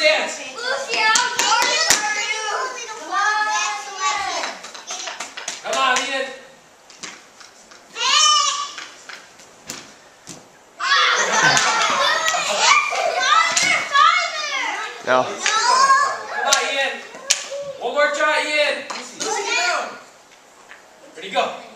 dance. Lucy, Come on, Ian. No. no. Come on, Ian. One more try, Ian. Lucy, down. Ready, go.